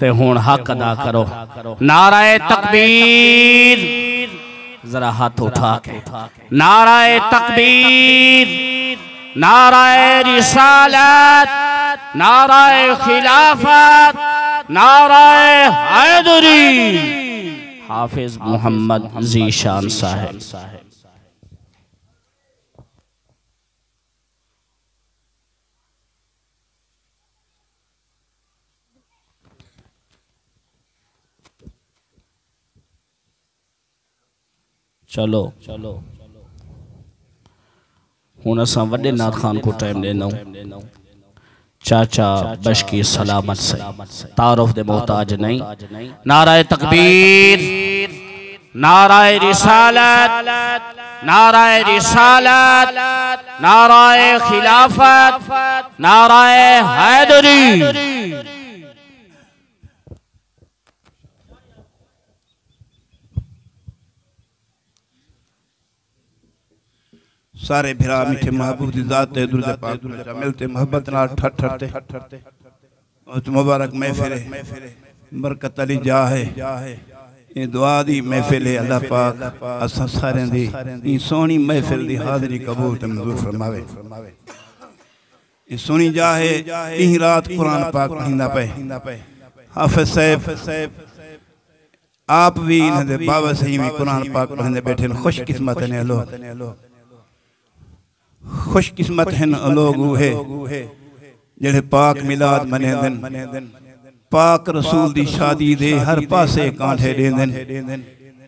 ते हूँ हक अदा करो। नाराय तकबीर। जरा हाथ उठा के। नाराय तकबीर। नाराय रिसालत। नाराय खिलाफत। नाराय हैदरी। हाफिज मोहम्मद जीशान साहेब। साहेब। चलो। चलो हूँ असा वॾे नाथ खान को टाइम ॾिनऊं। चाचा बशकी सलामत से। तारुफ दे मोहताज नहीं नाराय तकबीर। नाराय रिसालत। नाराय रिसालत। नाराय खिलाफत। नाराय हैदरी। सारे भिरा मिठे महबूब दी जात ते दुर्द पाक दुर्द मिलते मोहब्बत नाल ठट ठटते उस मुबारक महफिल बरकत अली जा है ये दुआ दी महफिल है अल्लाह पाक असा सारे दी ई सोहनी महफिल दी हाजिरी कबूल ते मंजूर फरमावे। ये सुनी जा है ई रात कुरान पाक पढ़िंदा पे हाफिज साहब आप भी इन्हें दे बाबा सही भी कुरान पाक पढ़िंदे बैठे खुश किस्मत ने लोग खुशकिस्मत हैं लोग उहे जेड़े पाक मिलाद मनेंदन। पाक रसूल दी शादी दे हर पासे कांठे देंदन।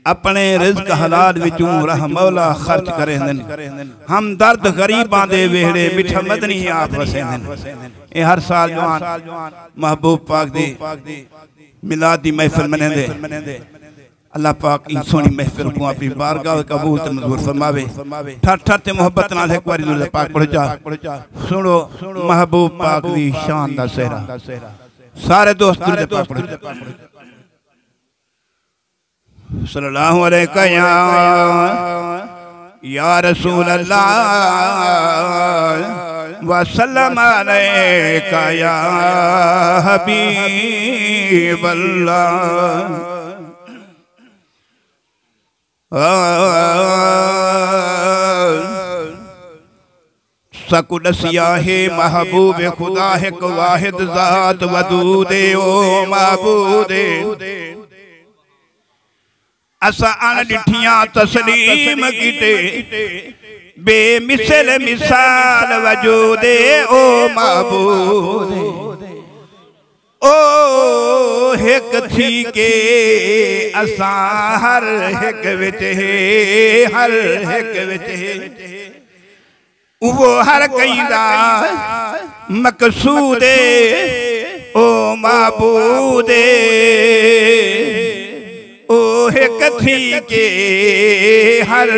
अपने रिज्क हलाल विचों रह मौला खर्च करेंदन। हम दर्द गरीबां दे वेहड़े मिठा मदनी आप वसेंदन। ए हर साल जवान महबूब पाक दी मिलाद दी महफिल मनेंदे। अल्लाह पाक इन सोनी महफिल को अपनी बारगाह कबूल ते मंजूर फरमावे। ठर ठर ते मोहब्बत नाल एक बारी दुल्ले पाक पढ़ जा। सुनो महबूब पाक दी शान दा सेहरा। सारे दोस्त दुल्ले पाक पढ़ सल्लल्लाहु अलैहि या या रसूल अल्लाह वसल्लम अलैका या हबीब अल्लाह सकुडसिया है महबूब खुदा है वाहिद जात वदूदे ओ महबूदे असा अन डिठियाँ तस्लीम किते। बेमिसल मिसाल वजूदे ओ महबूदे ओ थी के असां हर हिक विच हे, हर हिक विच हे। वो हर कईंदा मकसूदे, ओ माबूदे। ओ हिक थी के हर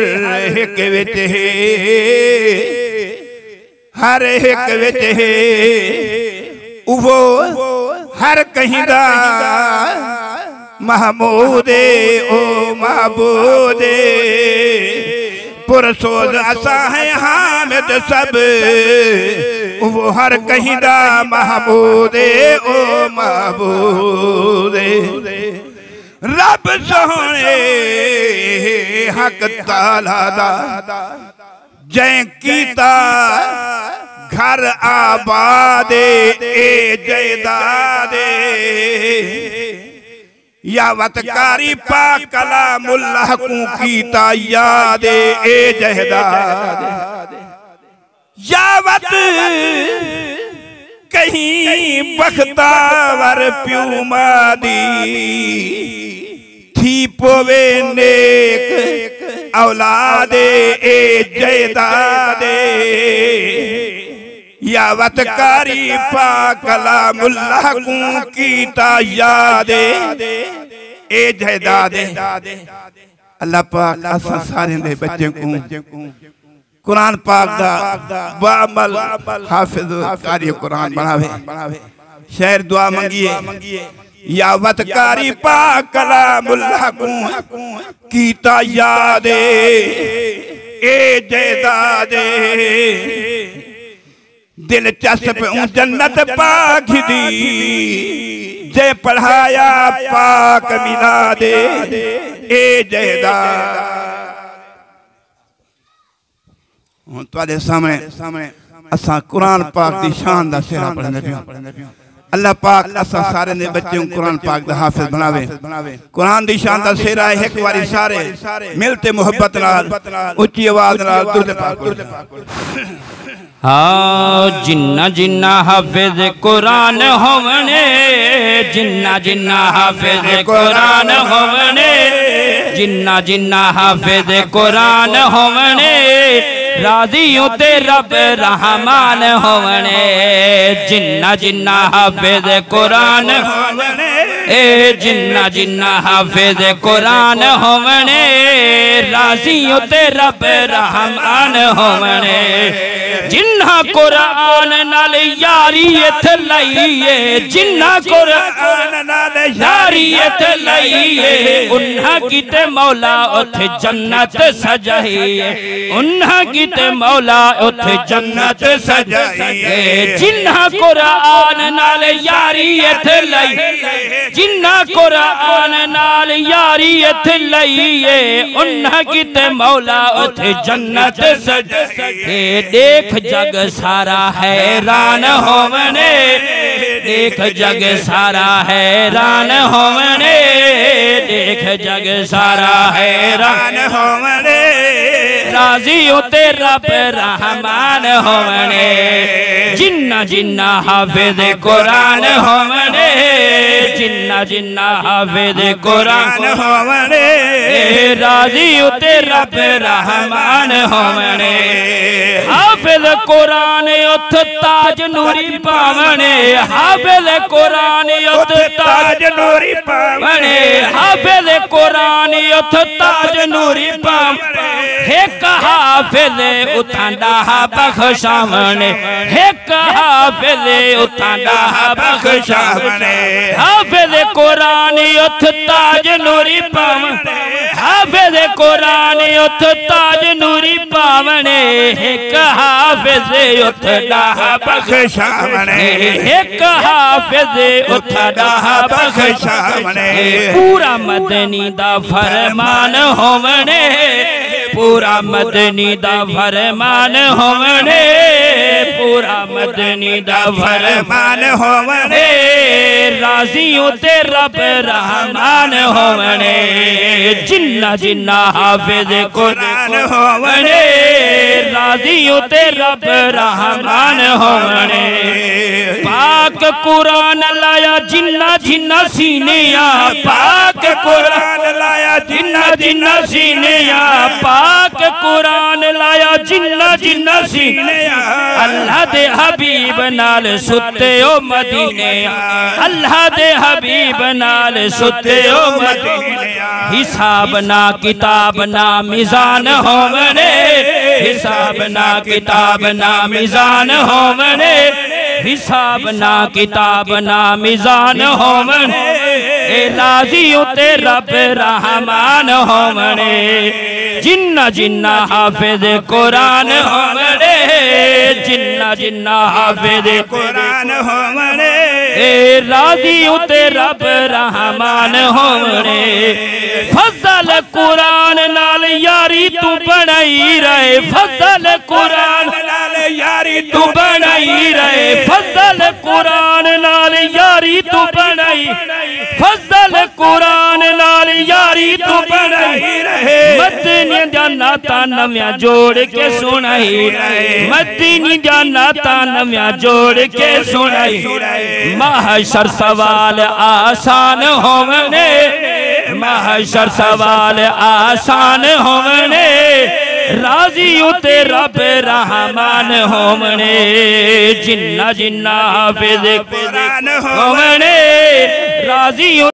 हिक विच हे, हर हिक विच हे। वो हर कहिंदा, महमूदे, ओ महबूदे। पुरसोज असा हामिद सब। वो हर कहिंदा, महमूदे, ओ महबूदे। रब सोने हक ताला दा। जै कीता घर आबादे, ए जयदादे। यावतकारी पा कलामुल्लाह को कीता यादे ए जयदादे। यावत कहीं बख्तावर प्यूमादी थी पोवे नेक औलादे, ए जयदादे। या वतकारी पाकला मुल्ला कू कीता याद ए जहदाद अल्लाह पाक असा सारे दे बच्चे को। कुरान पाक दा बामल हाफिज कारी कुरान बनावे शहर दुआ मंगिए। या वतकारी पाक कलामुल्लाह को कीता याद ए दिलचस्प जन्नत पाक दी। जे पढ़ाया पाक मिला दे। ए जयदाद हूँ थोड़े सामने सामने असा कुरान पाक की शान का शेरा पढ़ने अल्लाह पाक असा सारे ने बच्चे कुरान पाक दा हाफिज बनावे। कुरान दी शान दा शेरा है एक बारी सारे मिलते मोहब्बत नाल ऊँची आवाज़ नाल दुर्द पाक हाँ जिन्ना जिन्ना हाफिज कुरान होवने, जिन्ना जिन्ना हाफिज कुरान होवने, जिन्ना जिन्ना हाफिज कुरान होवने, राजियों ते रब रहमान होवने, जिन्ना जिन्ना हाफिज कुरान होवने। ए जिन्ना जिन्ना हाफिज कुरान होवने राजियों ते रब रहमान होवने जिन्ना कुरान नाल यारी इथ लईए जिन्ना कुरान नाल यारी इथ लईए उन्हा किते मौला उथे जन्नत सजाईए उन्हा किते मौला उथे जन्नत सजाईए जिन्ना कुरान नाल यारी इथ लईए जिन्ना कुरान नाल यारी इथ लईए उन्हा किते मौला उथे जन्नत सजाईए देख जग सारा हैरान होवने, देख जग सारा हैरान होवने, देख जग सारा हैरान होवने। राज़ी उते रब रहमान होवने, जिन्ना जिन्ना हाफिज कुरान होवने जिन्ना जिन्ना हाफिज कुरान होवने राज़ी उते रब रहमान होवने हाफिज कुरान उथ ताज नूरी पावने हाफिज कुरान उथ ताज नूरी पावने हाफिज कुरान उथ ताज नूरी पावने हाफिज उठांदा बख्शावने एक हाफिज उठांदा बख्शावने हाफिज कुरान उथ ताज नूरी पावने हाफिज कुरान उथ ताज नूरी पावने एक हाफिज उठ डाह एक हाफिज उठ डाह पूरा मदनी दा फरमान होवने पूरा मदनी दा फरमान होवने पूरा मदनी दा फरमान होवने राज़ी उते रब रहमान होवने जिन्ना जिन्ना हाफिज कुरान होवने राज़ी उते रब रहमान होवने कुरान लाया, जिन्ना जिन्ना सीनिया पाक कुरान लाया, जिन्ना जिन्ना सीनिया पाक कुरान लाया, जिन्ना जिन्ना सीनिया अल्लाह दे हबीब नाल सुते ओ मदीने अल्लाह दे हबीब नाल सुते ओ मदीने हिसाब ना किताब ना मिजान होवने। हिसाब ना किताब ना मिजान होवने। हिसाब ना किताब ना मिजान होवने राज़ी उते रब रहमान होवने जिन्ना जिन्ना हाफिज कुरान होवने जिन्ना जिन्ना हाफिज कुरान होवने ए राज़ी उते रब रहमान होवने फजल कुरान नाल यारी तू बनाई रहे। फजल कुरान यारी तू बनाई रहे। फजल कुरान नाल यारी तू बनाई। फजल कुरान नाल यारी तू बनाई रहे। मदनी दा नाता नव्या जोड़ के सुनाई रहे। मदनी दा नाता नव्या जोड़ के सुनाई महशर सवाल आसान होवने। महशर सवाल आसान होवने। राज़ी उते रब रहमान होमने जिन्ना जिन्ना हाफिज कुरान होमने। राज़ी